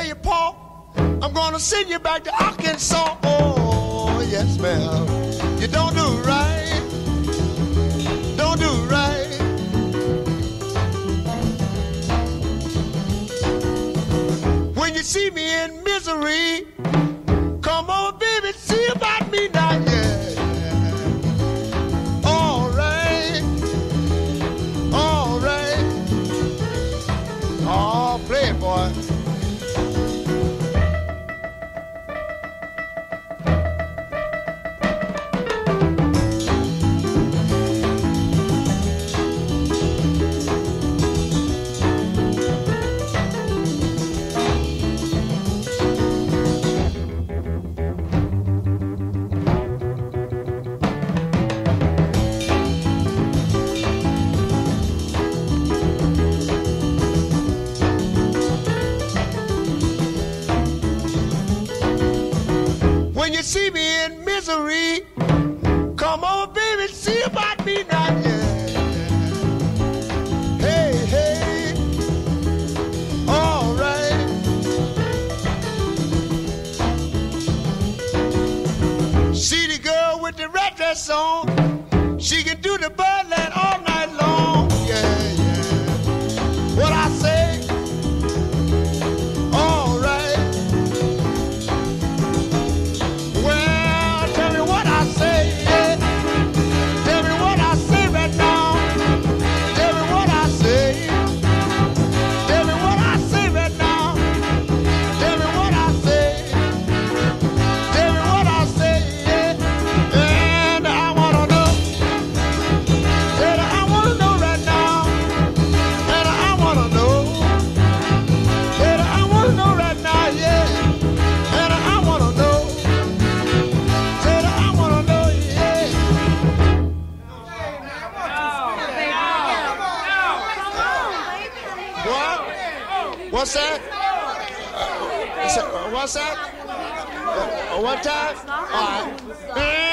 tell you, Paul, I'm gonna send you back to Arkansas. Oh, yes, ma'am. You don't do right. Don't do right. When you see me in misery, come on, baby, see about See me in misery. Come on, baby, see about me now. Yeah. Hey, hey, all right. See the girl with the red dress on. She can do the. What? What's that? What's that? What time? All right.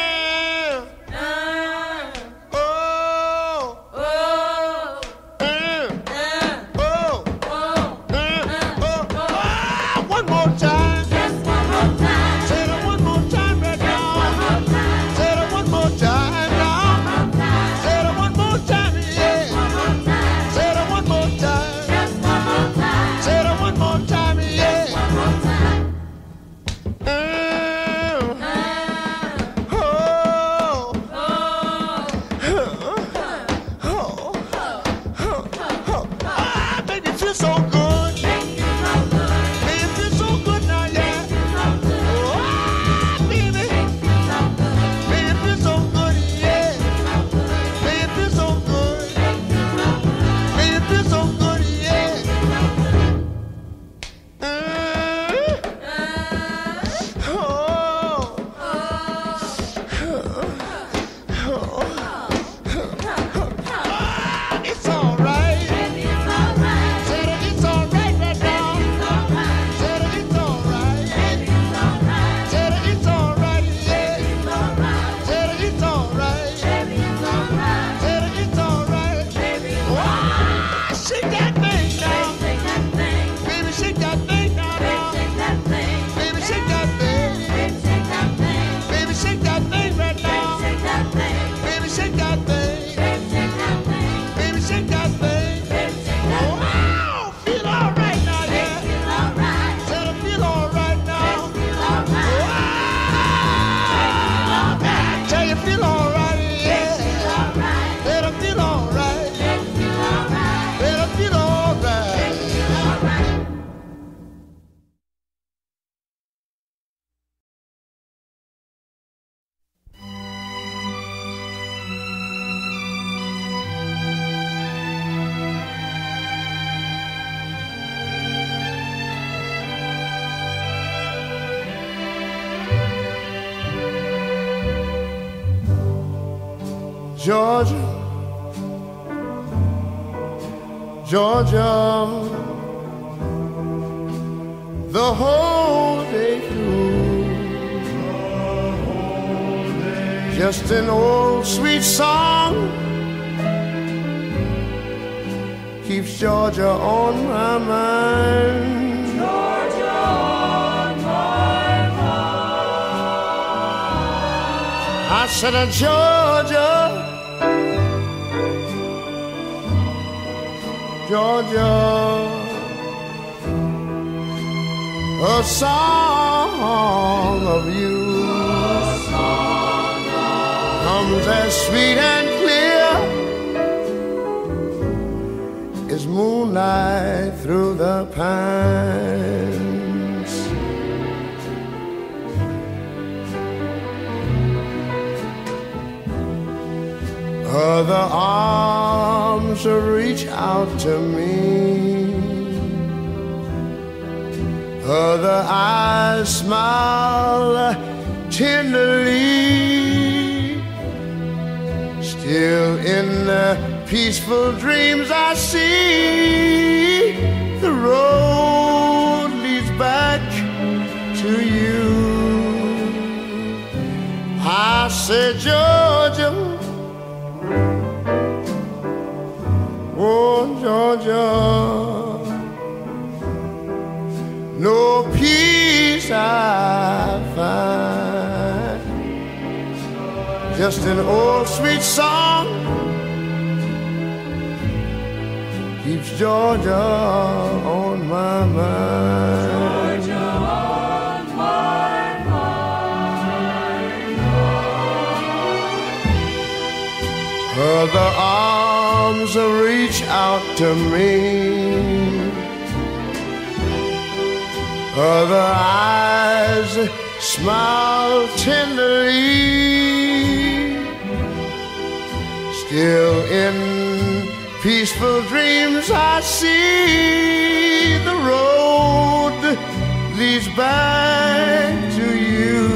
Georgia, Georgia, the whole day through. Just an old sweet song keeps Georgia on my mind. Georgia on my mind. I said, Georgia. Georgia, a song of you comes as sweet and clear as moonlight through the pines. Other arms reach out to me. Other eyes smile tenderly. Still in the peaceful dreams I see the road leads back to you. I said, Georgia. Georgia, no peace I find. Just an old sweet song keeps Georgia on my mind. Georgia on my mind. Other arms reach out to me. Other eyes smile tenderly. Still in peaceful dreams, I see the road leads back to you.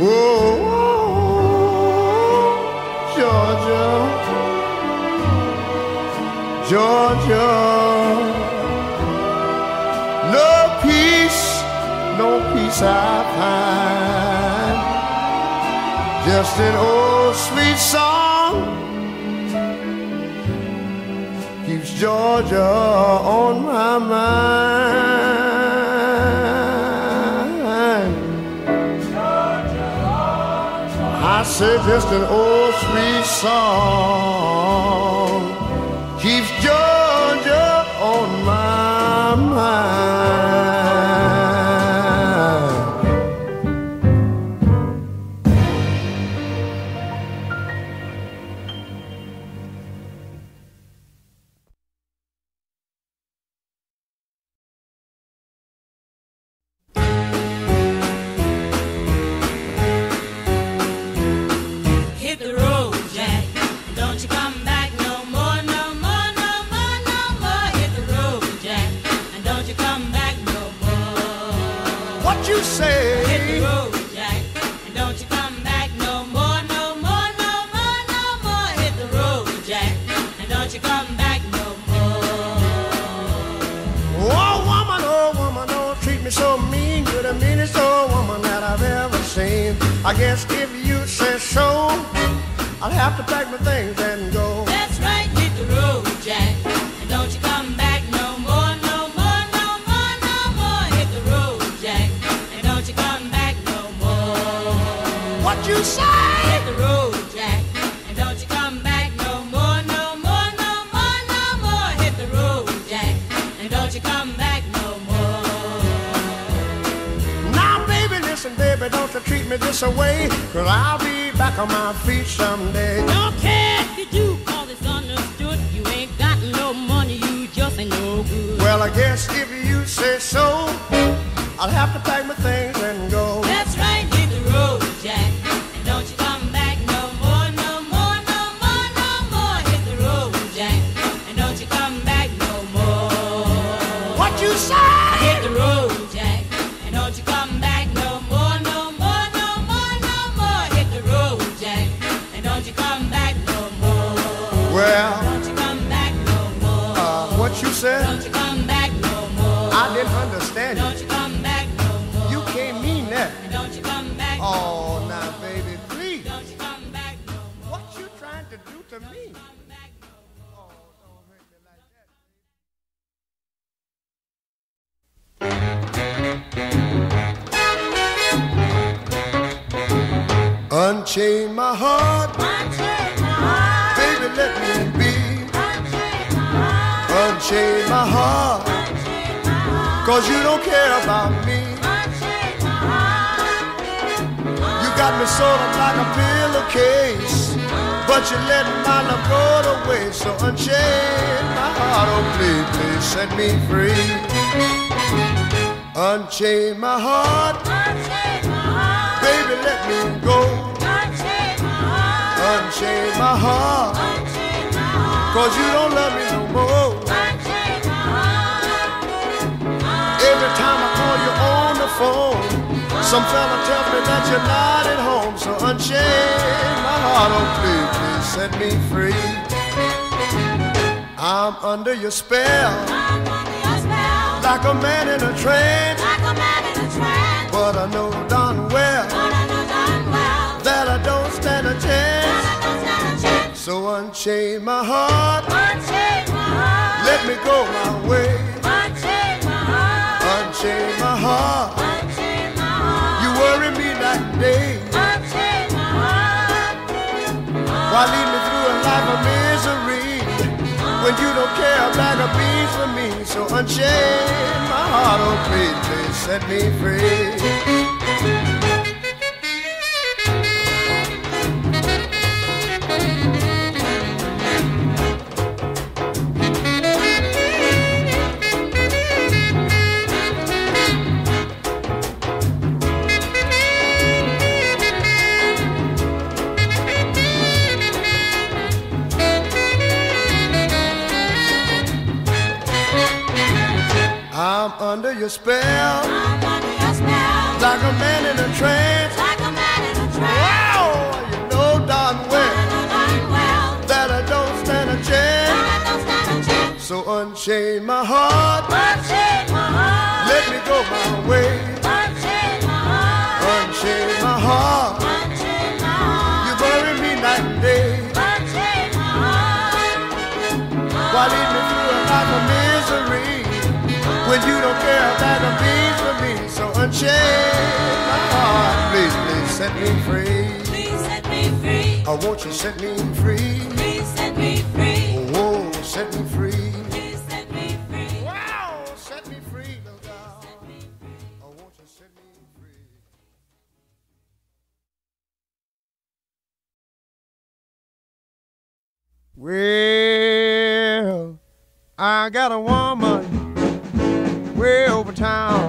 Whoa, Georgia. No peace, no peace I find. Just an old sweet song keeps Georgia on my mind. I said just an old sweet song you say? Hit the road, Jack. And don't you come back no more, no more, no more, no more. Hit the road, Jack. And don't you come back no more. Now, baby, listen, baby, don't you treat me this way. Cause I'll be back on my feet someday. Don't care if you do, cause it's understood. You ain't got no money, you just ain't no good. Well, I guess if you say so, I'll have to I'm under your spell, I'm under your spell. like a man in a trance. Like a man in a trance. But I know darn well But I know darn well that I don't stand a that chance. I don't stand a chance. So unchain my heart, Unchain my heart. let me go my way. Unchain my heart. Unchain my heart, Unchain my heart. you worry me and day. Unchain my heart. Why lead me when you don't care a bag of beans for me? So unchain my heart, oh please, please set me free. Under your spell, I'm under your spell. like a man in a trance. Like a man in a trance. Wow, you know darn well well that I don't stand a chance. that I don't stand a chance. So unchain my heart, Unchain my heart. let me go my way. Unchain my heart. Unchain my heart, when you don't care a bag of beans for me? So unchain my heart, please, please set me free. Please set me free. Oh, won't you set me free? Please set me free. Oh, set me free. Please set me free. Wow, set me free, little girl. Oh, set me free? Well, I got a woman way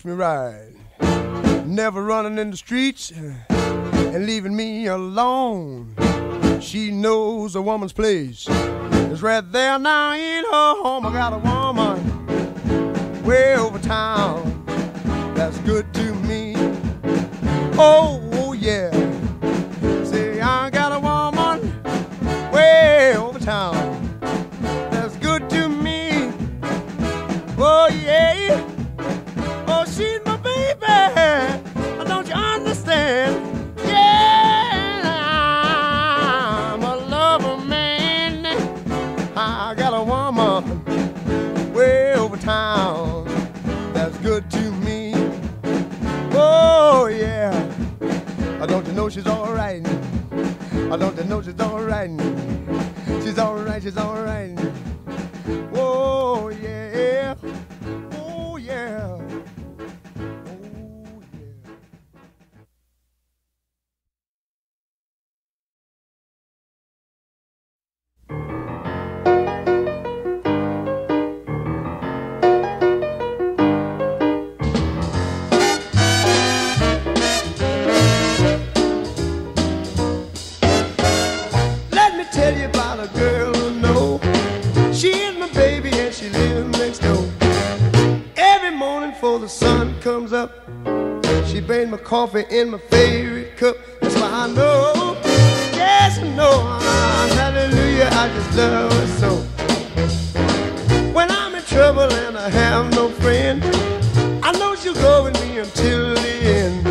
treats me right. Never running in the streets, and leaving me alone. She knows a woman's place is right there now in her home. I got a woman way over town that's good to me. Oh, oh yeah. Say, I got a woman way over town I don't know she's alright? She's alright, she's alright. Coffee in my favorite cup. That's why I know, yes I know, ah, hallelujah, I just love her so. When I'm in trouble and I have no friend, I know she'll go with me until the end.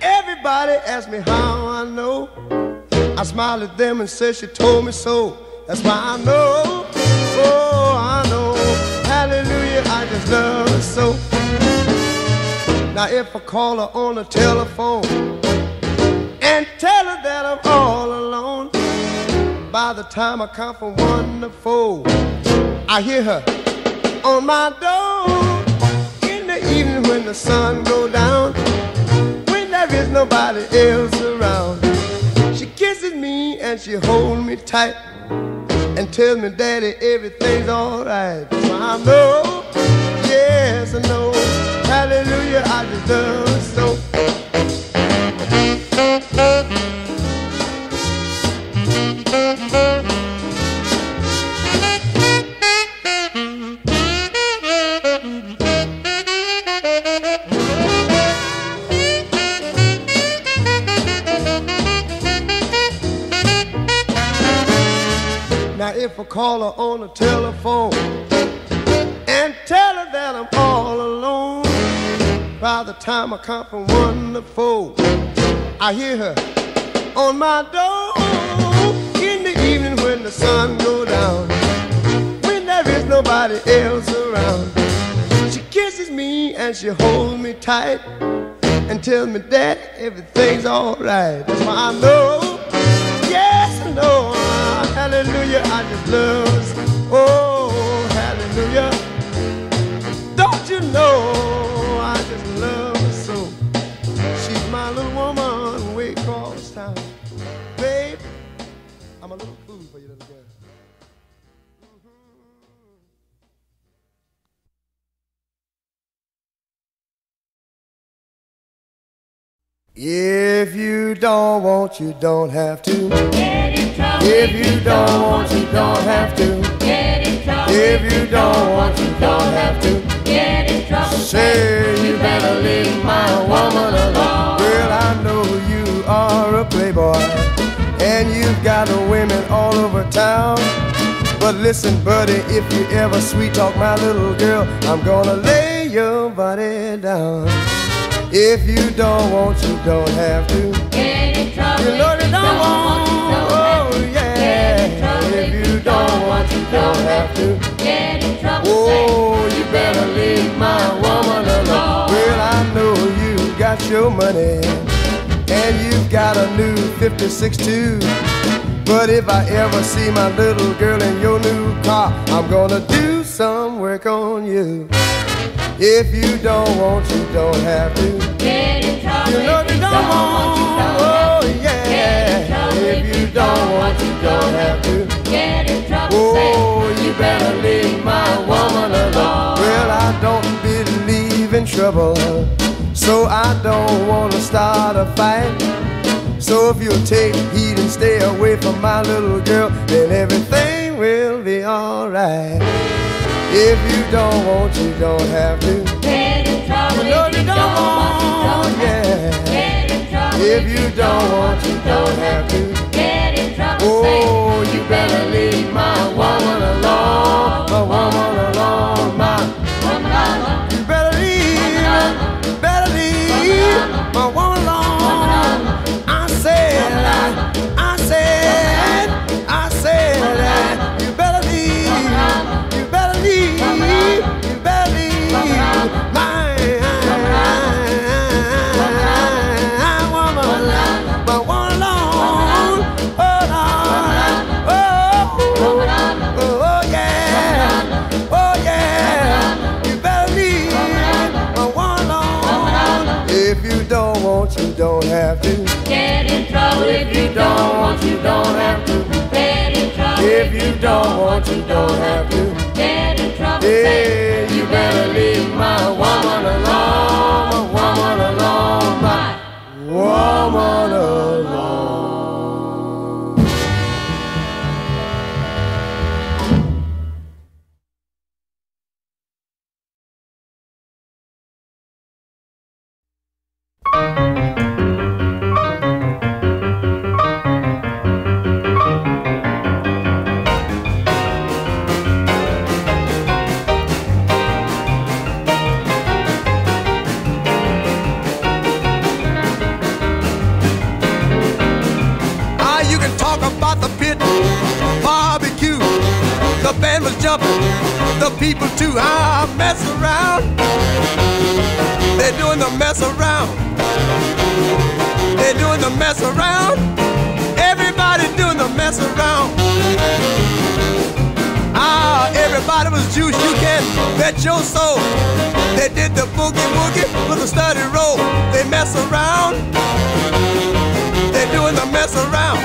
Everybody asks me how I know. I smile at them and say she told me so. That's why I know, call her on the telephone and tell her that I'm all alone, by the time I count from one to four, I hear her on my door in the evening when the sun go down, when there is nobody else around. She kisses me and she holds me tight and tells me, Daddy, everything's alright. So I know, yes, I know, hallelujah, I her so. Now if I call her on the telephone by the time I count from one to four, I hear her on my door in the evening when the sun goes down, when there is nobody else around. She kisses me and she holds me tight and tells me that everything's alright. That's why I know, yes I know, hallelujah, I just love. Oh, hallelujah. Don't you know If you don't want, you don't have to. Get in trouble. If you don't want, you don't have to. Get in trouble. If you don't want, you don't have to. Get in trouble. Say you better leave my woman alone. Girl, I know you are a playboy, and you've got women all over town. But listen, buddy, if you ever sweet talk my little girl, I'm gonna lay your body down. If you don't want, you don't have to. Get in trouble. You know you don't want, you don't oh, have oh to. yeah. Get in trouble. If you don't want, you don't have to. Get in trouble. Oh, you better leave my woman alone. Well, I know you got your money and you've got a new 56 too. But if I ever see my little girl in your new car, I'm gonna do some work on you. If you don't want, you don't have to. Get in trouble. You know If you don't want, you don't oh have to. Oh, Get in yeah. trouble. If you don't want, you don't have to. Get in trouble. Oh, you better leave my woman alone. Well, I don't believe in trouble, so I don't wanna start a fight. So if you'll take heed and stay away from my little girl, then everything will be alright. If you don't want, you don't have to. Get in trouble No, if you don't don't want, you don't have yeah. to. Get in trouble If you don't want, you don't have to. Get in trouble, Oh, you better leave if you don't want, you don't have to. Get in trouble If you don't want, you don't have to. Get in trouble, Yeah, too. Ah, mess around. They're doing the mess around. They're doing the mess around. Everybody doing the mess around. Ah, everybody was juice. You can bet your soul. They did the boogie woogie with a study roll. They mess around. They're doing the mess around.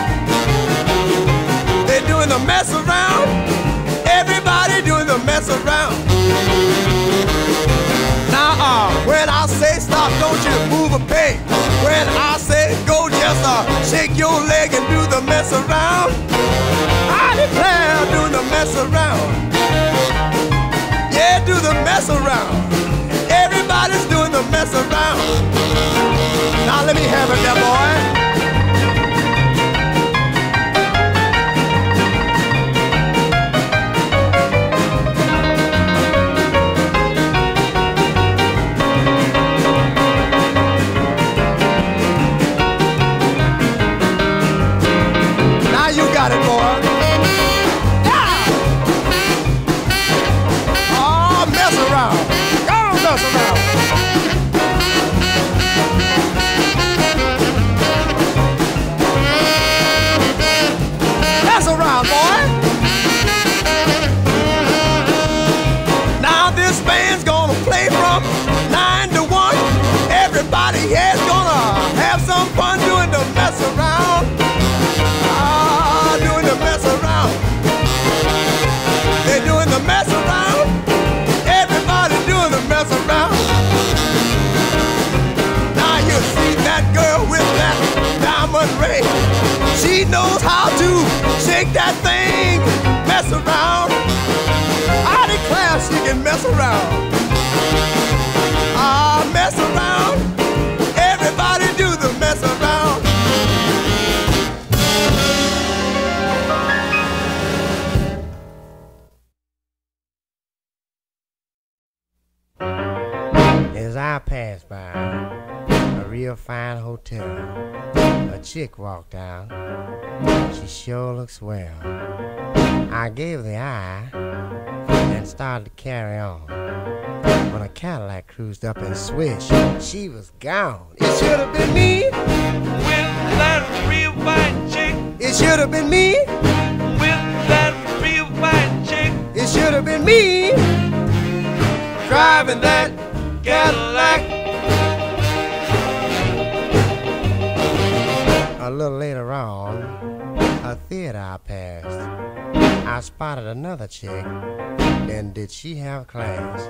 They're doing the mess around. Mess around. Now, uh, when I say stop, don't you move a peg. When I say go, just uh, shake your leg and do the mess around. I declare, doing the mess around. Yeah, do the mess around. Everybody's doing the mess around. Now let me have it, there, boy. She knows how to shake that thing, mess around. I declare she can mess around. Ah, mess around. Everybody do the mess around. As I passed by a real fine hotel, chick walked out. She sure looks well. I gave the eye and started to carry on. When a Cadillac cruised up and swished, she was gone. It should have been me. With that real fine chick, It should have been me. with that real fine chick, It should have been me. Driving that Cadillac. A little later on, a theater I passed. I spotted another chick. Then did she have class?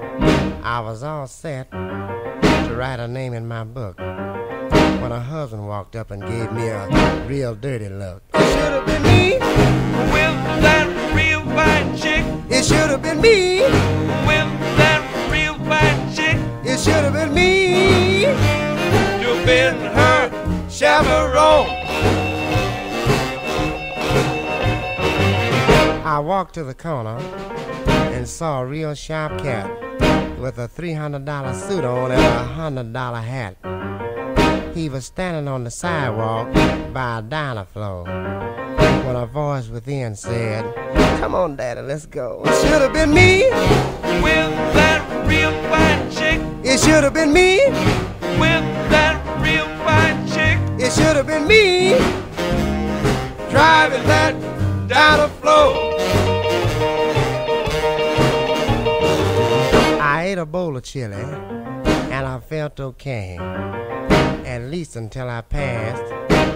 I was all set to write her name in my book. when her husband walked up and gave me a real dirty look. It should have been me. With that real fine chick. It should have been me. With that real fine chick. It should have been me. You've been her chaperone. I walked to the corner and saw a real sharp cat with a $300 suit on and a $100 hat. He was standing on the sidewalk by a Dynaflow when a voice within said, Come on, Daddy, let's go. It should have been me. With that real fine chick. It should have been me. With that real fine chick. It should have been me. Driving that Dynaflow. Ate a bowl of chili and I felt okay. At least until I passed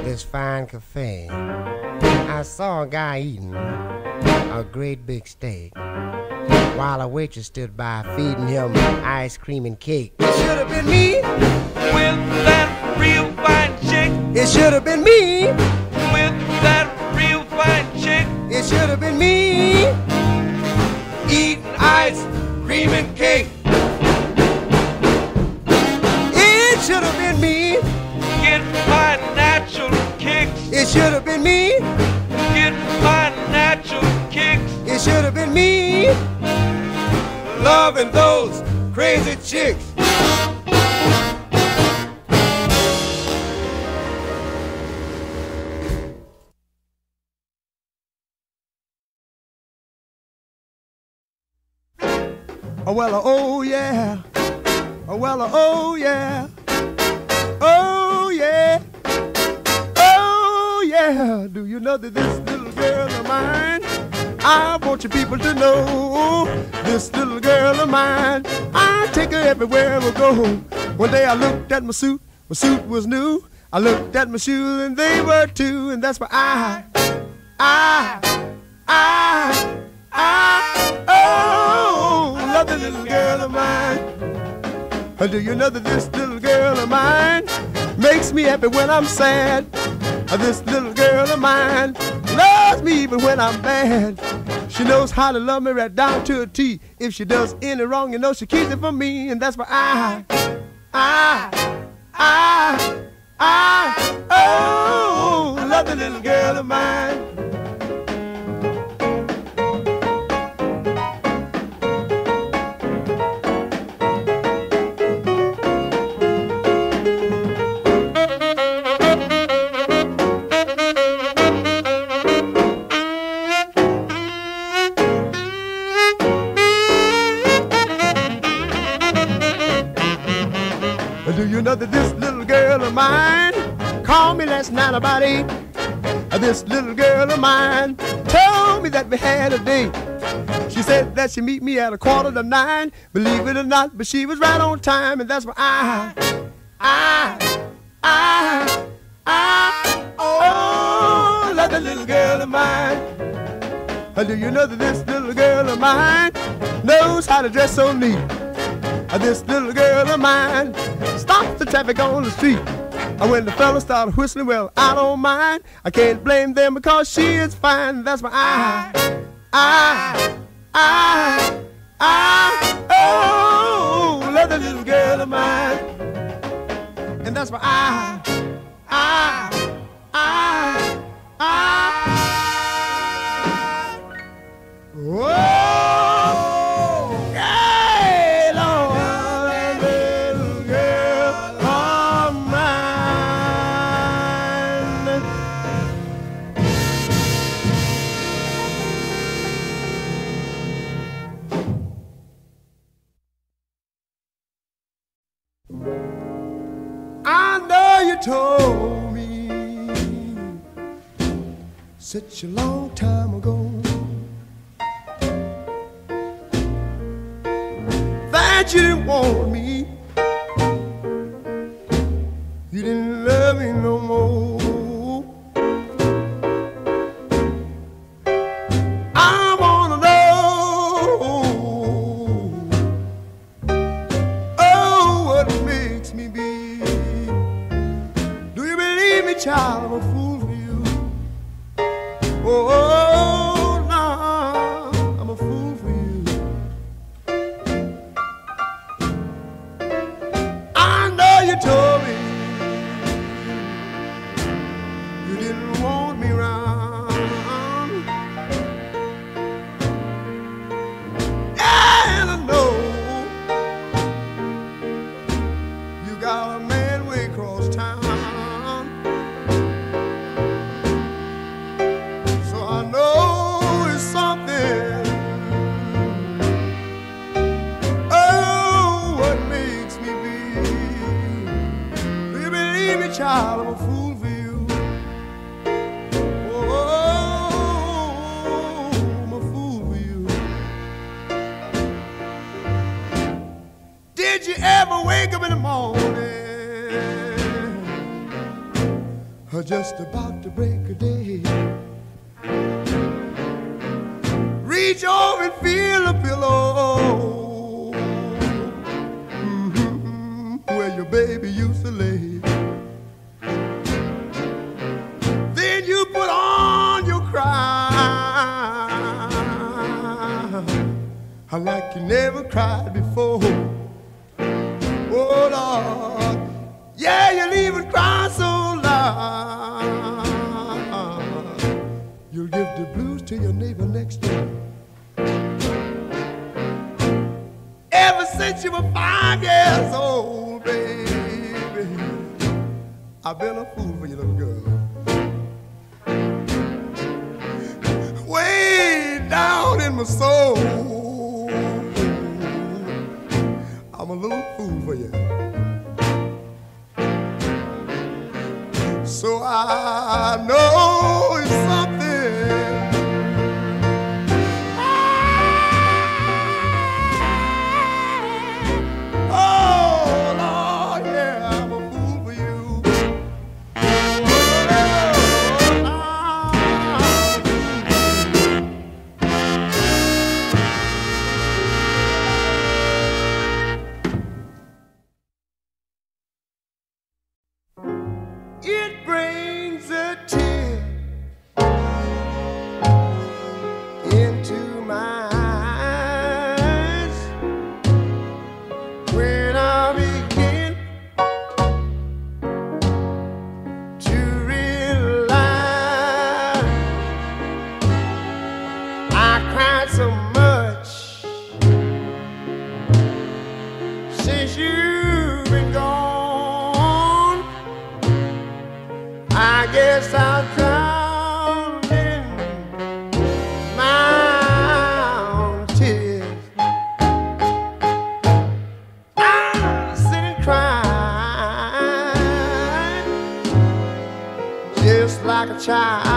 this fine cafe. I saw a guy eating a great big steak while a waitress stood by feeding him ice cream and cake. It should have been me. With that real fine chick. It should have been me. With that real fine chick. It should have been me. Eating ice cream and cake. Should have been me. Get my natural kicks. It should have been me. Loving those crazy chicks. Oh well, oh yeah. Oh well, oh yeah. Yeah. Do you know that this little girl of mine? I want you people to know this little girl of mine. I take her everywhere we go. One day I looked at my suit, my suit was new. I looked at my shoes and they were too, and that's why I, I, I, I, oh, love the little girl of mine. Do you know that this little girl of mine makes me happy when I'm sad? This little girl of mine loves me even when I'm bad. She knows how to love me right down to a T. If she does any wrong, you know she keeps it from me, and that's why I, I, I, I, oh, love the little girl of mine. You know that this little girl of mine called me last night about eight? This little girl of mine told me that we had a date. She said that she'd meet me at a quarter to nine. Believe it or not, but she was right on time, and that's why I, I, I, I, oh, love the little girl of mine. Do you know that this little girl of mine knows how to dress so neat? This little girl of mine the traffic on the street. And when the fellas start whistling, well, I don't mind. I can't blame them because she is fine. That's why I, I, I, I, oh, love little girl of mine. And that's why I, told me such a long time ago that you didn't want me. child. Wake up in the morning? Or just about to break a day? Reach over and feel a pillow Mhm, where your baby used to lay. Then you put on your cry like you never cried before. Yeah, you'll even cry so loud. You'll give the blues to your neighbor next door. Ever since you were five years old, baby, I've been a fool for you, little girl. Way down in my soul, I'm a little fool for you. So I know it's I guess I'll in my own tears. Sitting crying just like a child.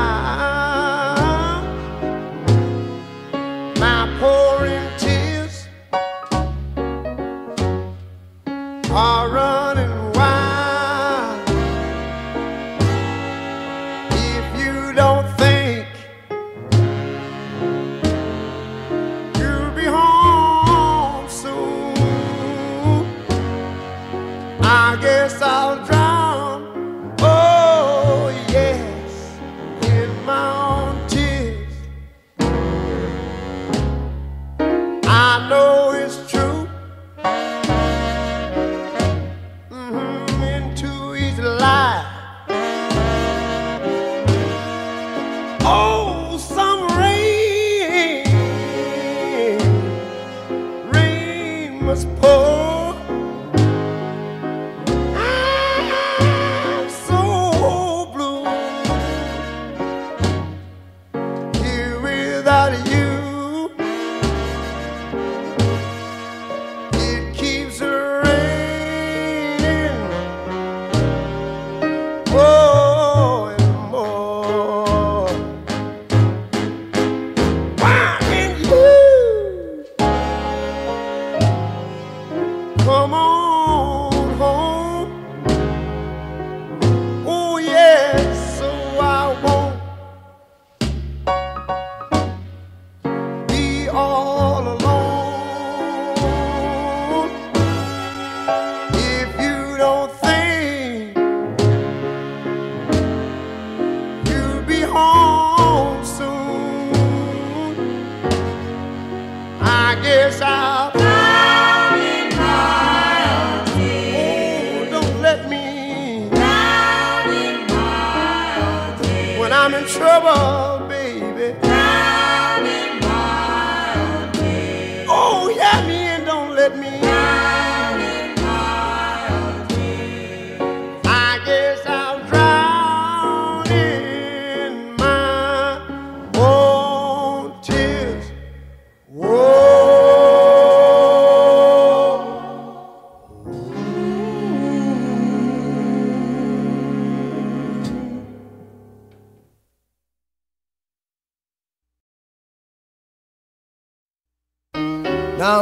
I'm in trouble.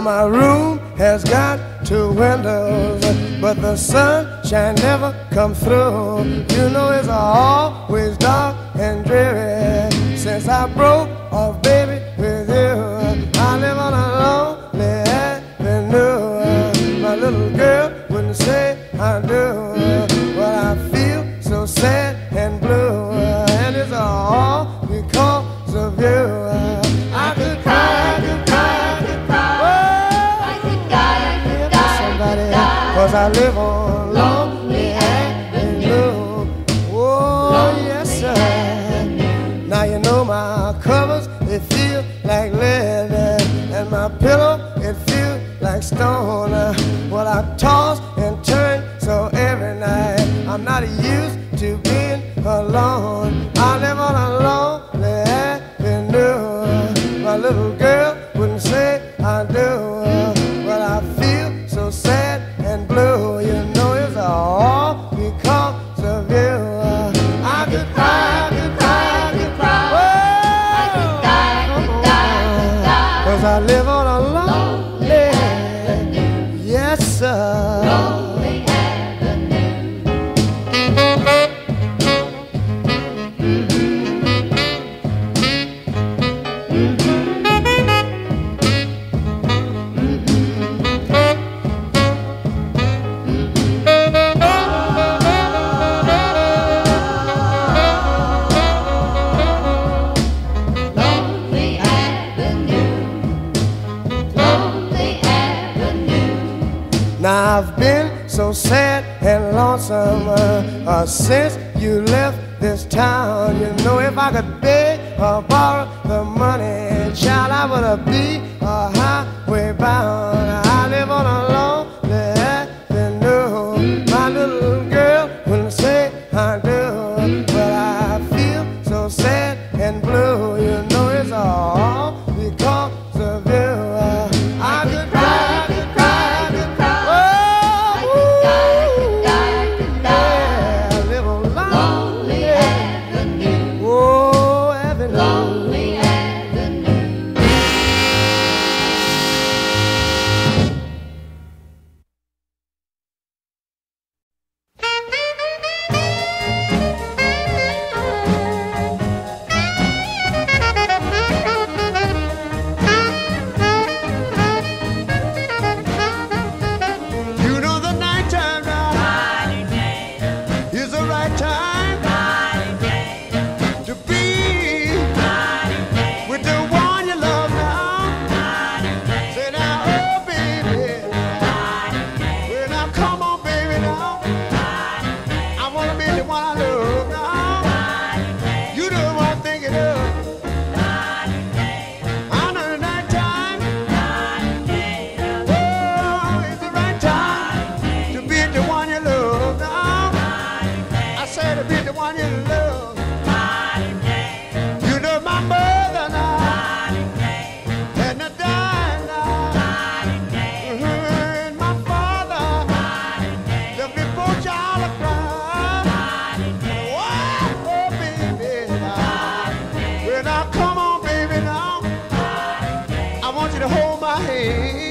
My room has got two windows, but the sunshine never comes through. You know it's always dark and dreary since I broke stone. Uh, well, I tossed hey.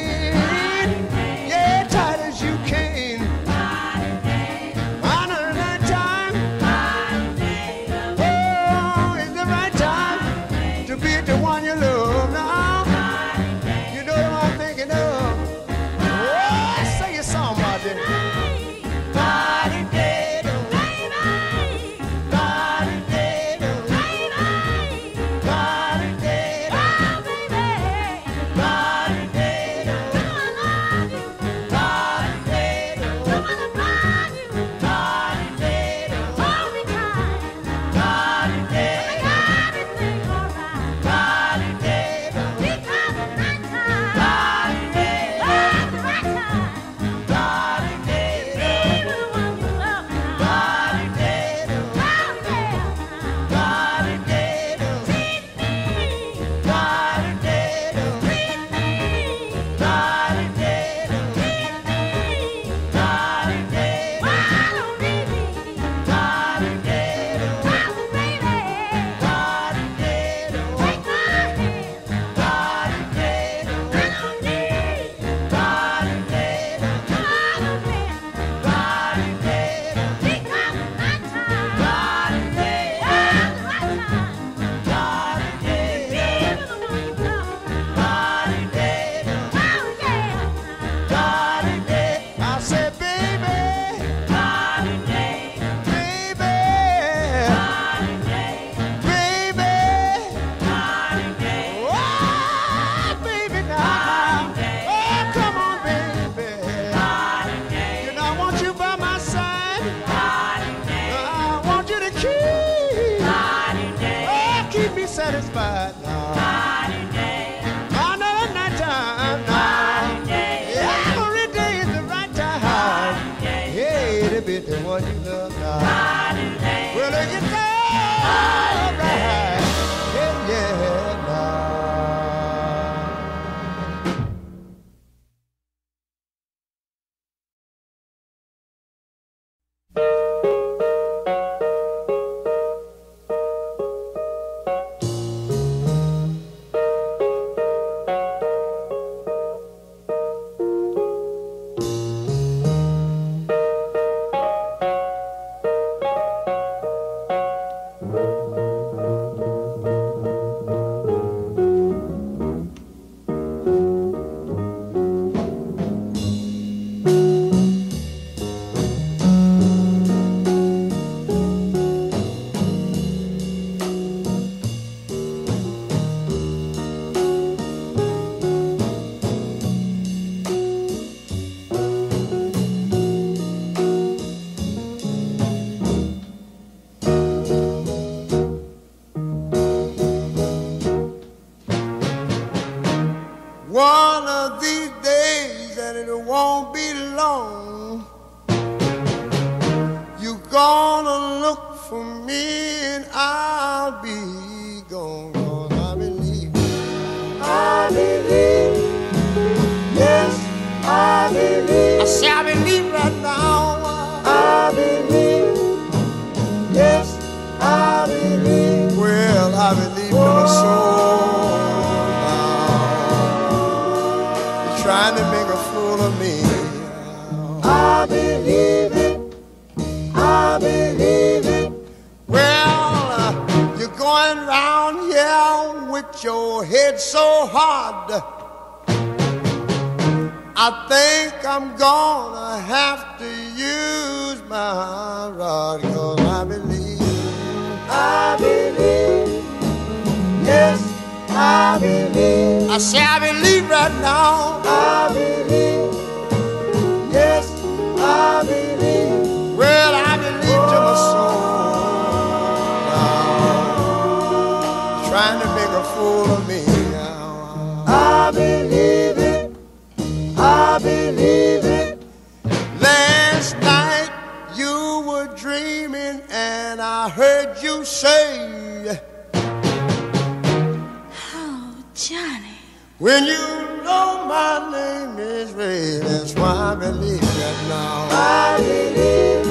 When you know my name is Ray, that's why I believe that now. I believe,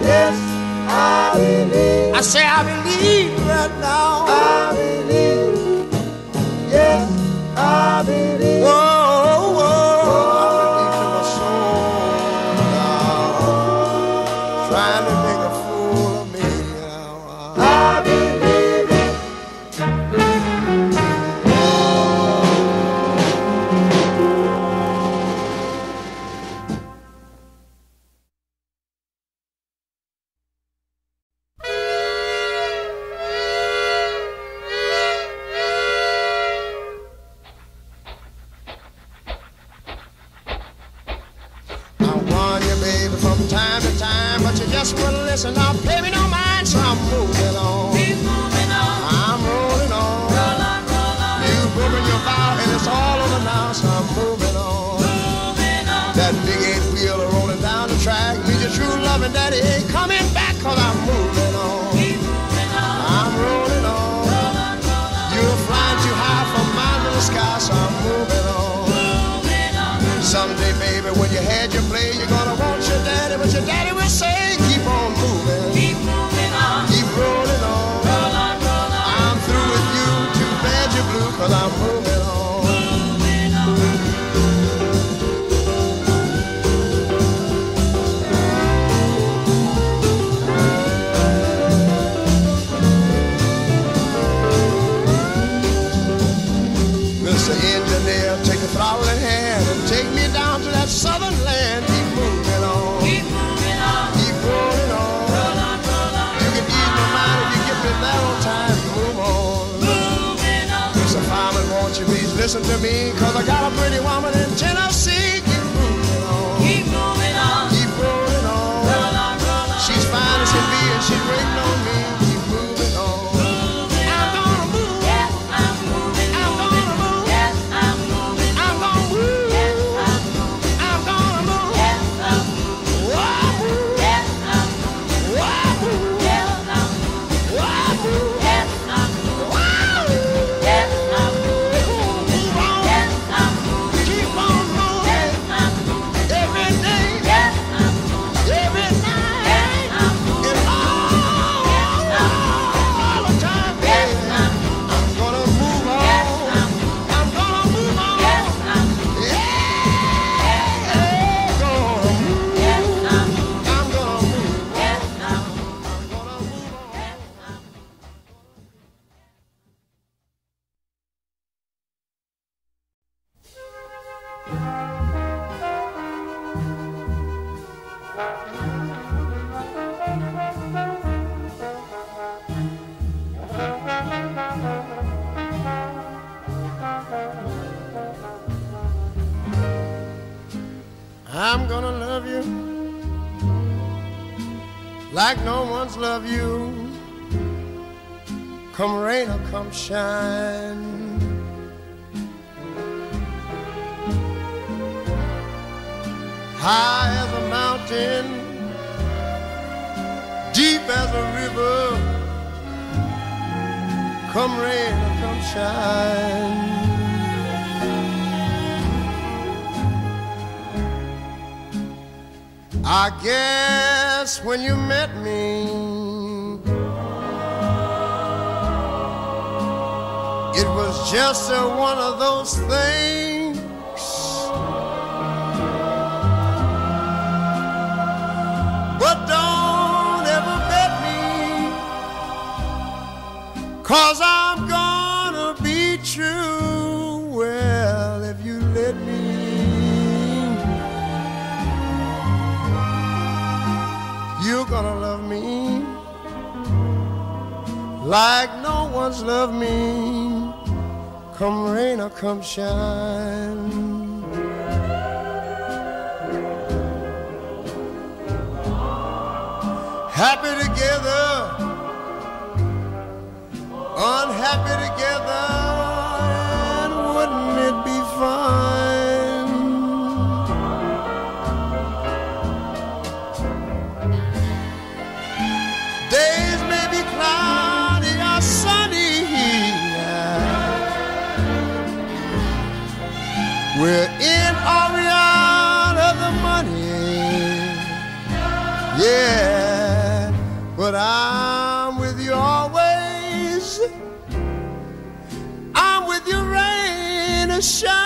yes, I believe. I say I believe that now. I believe, yes, I believe. listen to me, cause I got a pretty woman in Tennessee. Or come shine. High as a mountain, deep as a river. Come rain or come shine. I guess when you met me, it was just a, one of those things. But don't ever bet me, cause I'm gonna be true. Well, if you let me. You're gonna love me like no one's loved me. Come rain or come shine. Happy together, unhappy together, and wouldn't it be fine? But I'm with you always. I'm with you rain or shine.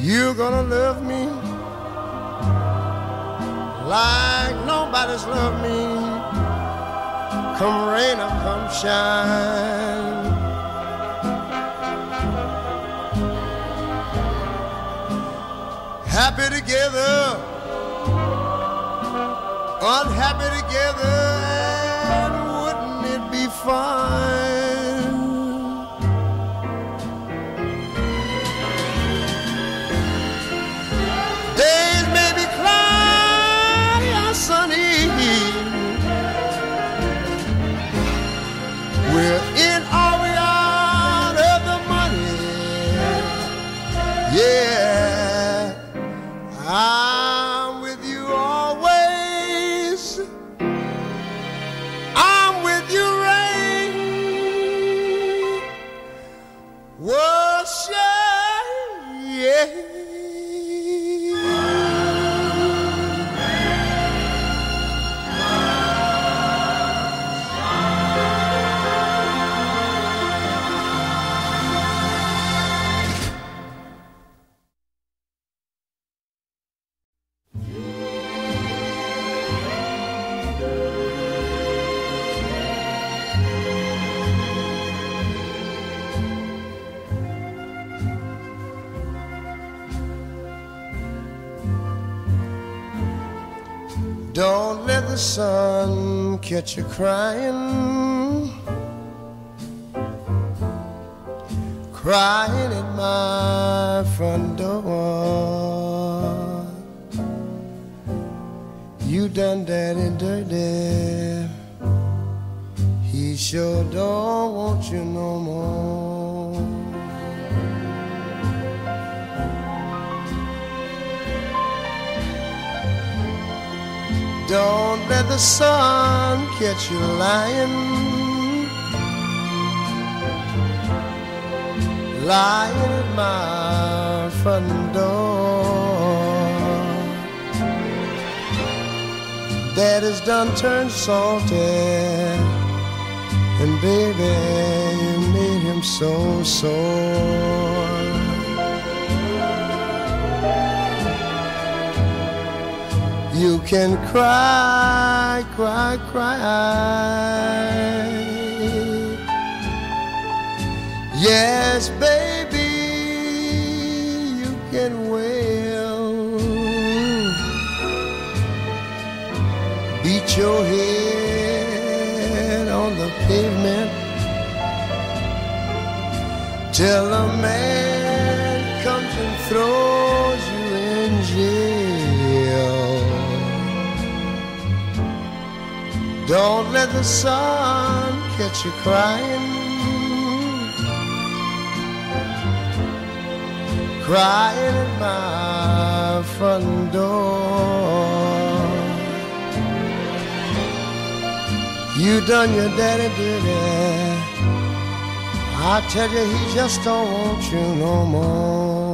You're gonna love me like nobody's loved me. Come rain or come shine. Happy together, unhappy together, and wouldn't it be fine? Days may be cloudy or sunny. We're in or we out of the money. Yeah, sun catch you crying, crying at my front door. You done that and dirty. He sure don't want you no more. Don't let the sun catch you lying, lying at my front door. That is done turned salty, and baby, you made him so sore. You can cry, cry, cry. Yes, baby, you can wail. Beat your head on the pavement till a man comes and throws Don't let the sun catch you crying. Crying at my front door. You done your daddy dirty. I tell you, he just don't want you no more.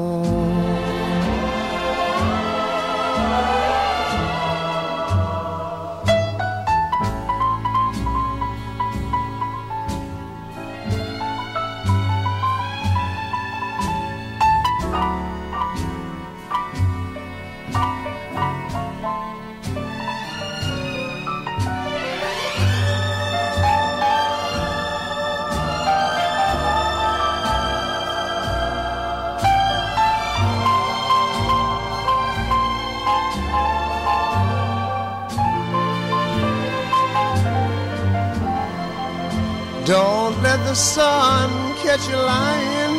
Sun catch you lying.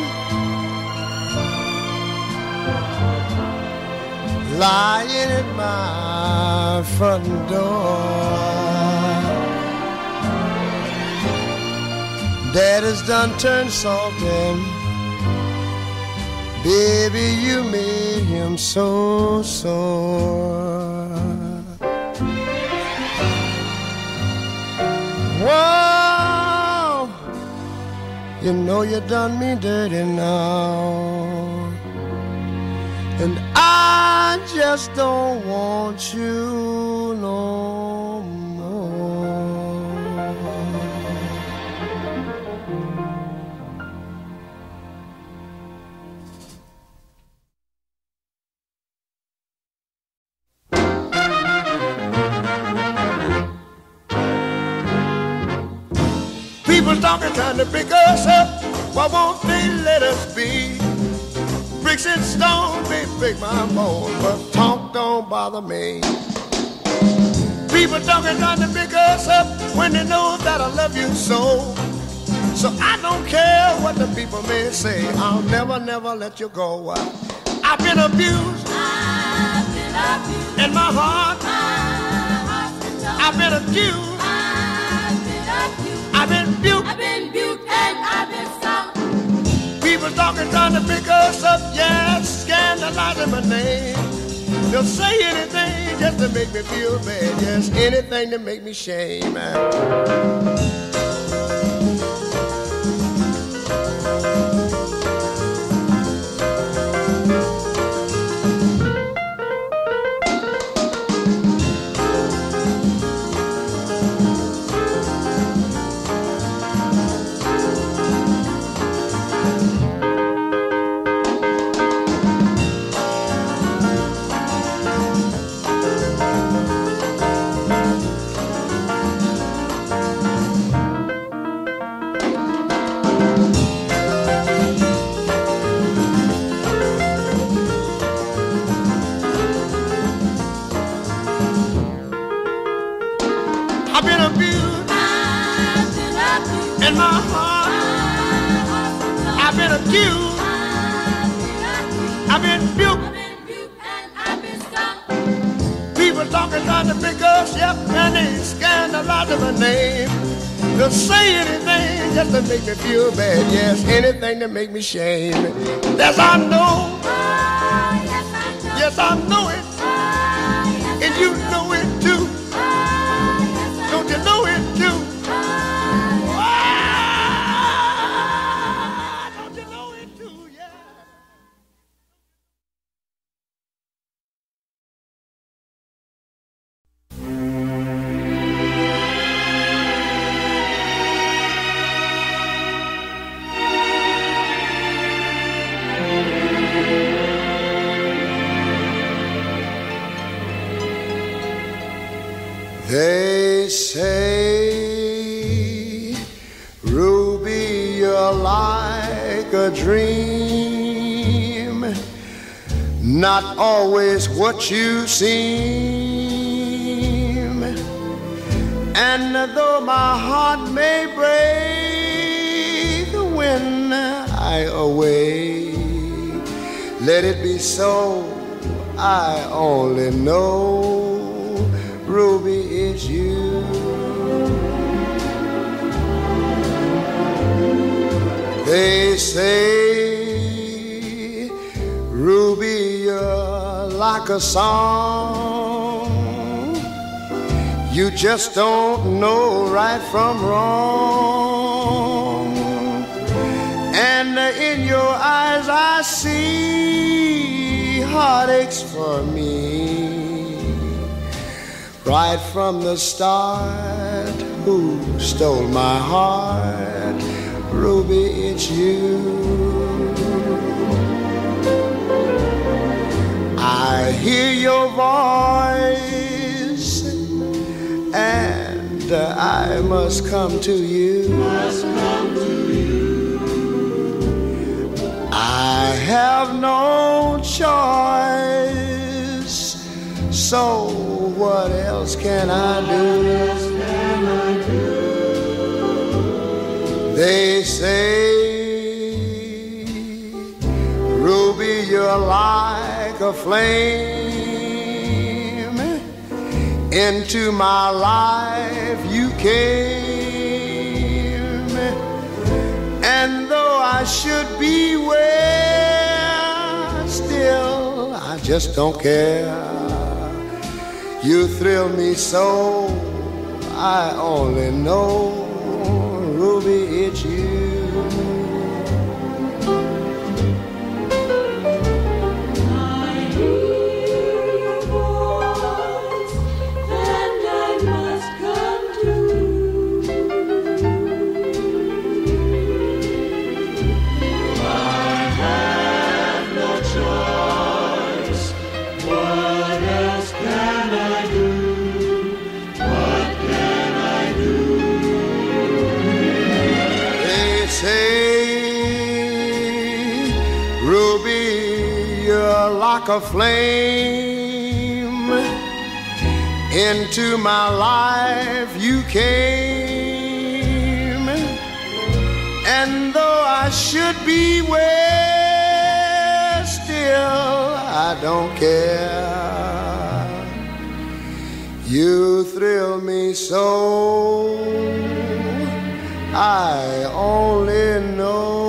Lying at my front door. Daddy's done turned salty. Baby, you made him so sore. Whoa, you know you done me dirty now. And I just don't want you no People talking, trying to pick us up. Why won't they let us be? Bricks and stone may break my bones, but talk don't bother me. People talking, trying to pick us up when they know that I love you so. So I don't care what the people may say. I'll never, never let you go. I've been abused I've been abused. in my heart. My heart's been. I've been accused. I've been been. I've been buked and I've been stung. People talking, trying to pick us up, yes, scandalizing my name. They'll say anything just to make me feel bad, yes, anything to make me shame. Accused. I've been I've abused. been buked. I've been buked and I've been stung. People talking, trying to pick us up, and they scandalizing my name. They'll say anything just to make me feel bad, yes, anything to make me shame. Yes, I know, Oh, yes, I know. yes, I know dream, not always what you seem. And though my heart may break when I away. Let it be so. I only know, Ruby, it's you. They say, Ruby, you're like a song. You just don't know right from wrong. And in your eyes, I see heartaches for me. Right from the start, who stole my heart? Ruby, it's you. I hear your voice, and I must come to you. I have no choice, so what else can I do? They say, Ruby, you're like a flame. Into my life you came. And though I should beware, still I just don't care. You thrill me so, I only know, it's you. A flame. Into my life you came. And though I should beware, still I don't care. You thrill me so. I only know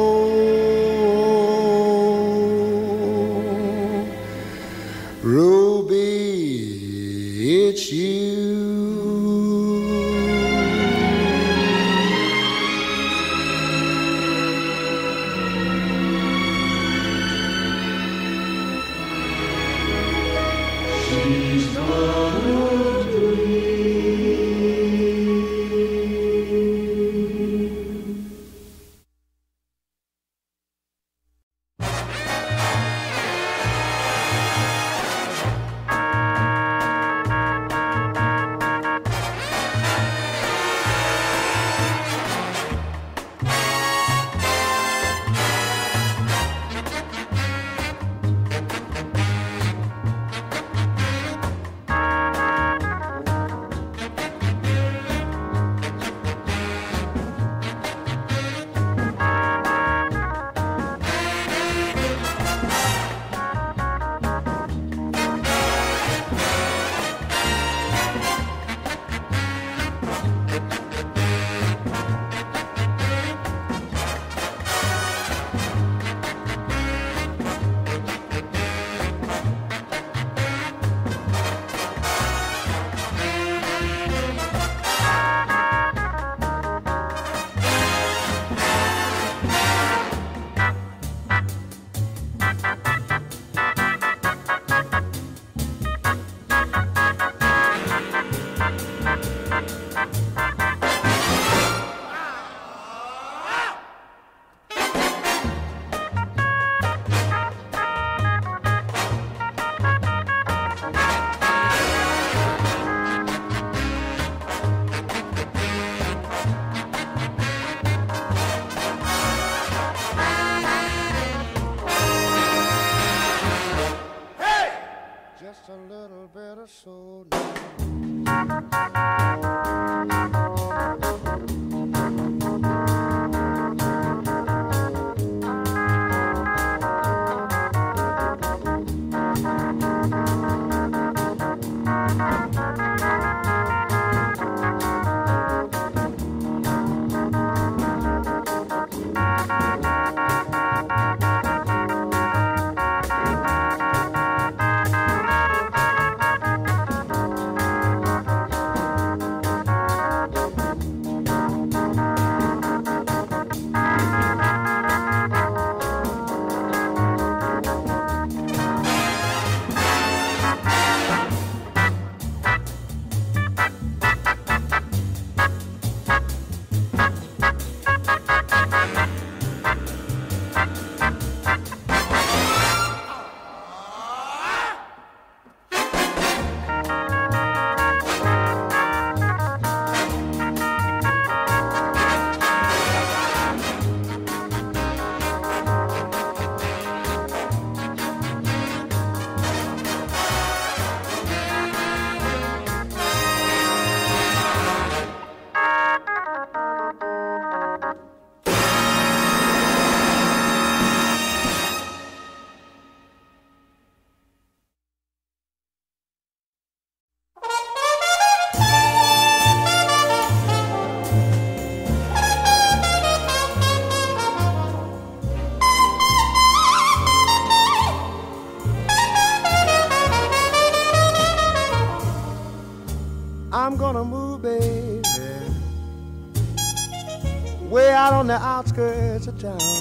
down.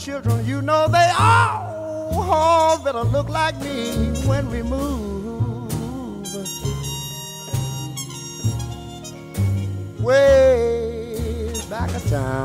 children, you know they all better look like me when we move. Way back a time.